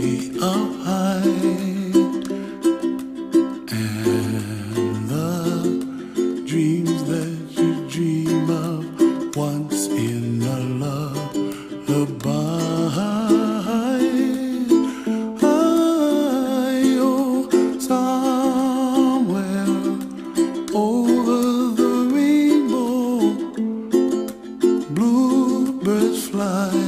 up high and the dreams that you dream of once in a love lullaby. I, oh, somewhere over the rainbow, bluebirds fly.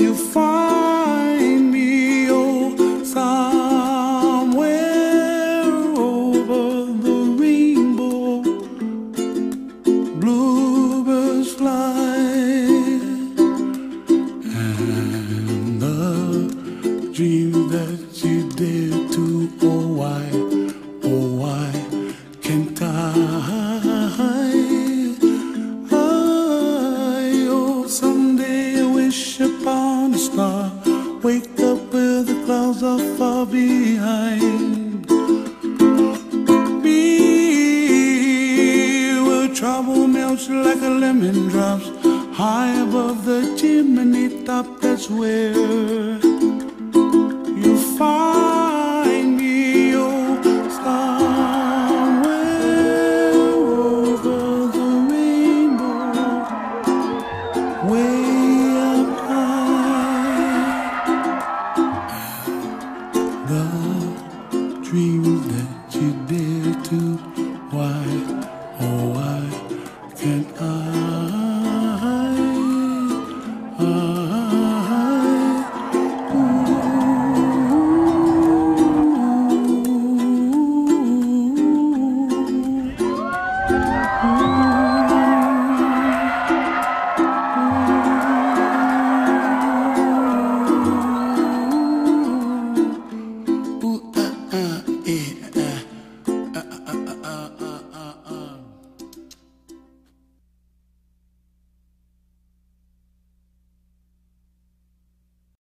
you find me, oh, somewhere over the rainbow. Bluebirds fly, and the dream that you like a lemon drops. High above the chimney top, that's where you find me, oh, somewhere over the rainbow, way up high. The dreams that you dare to, why,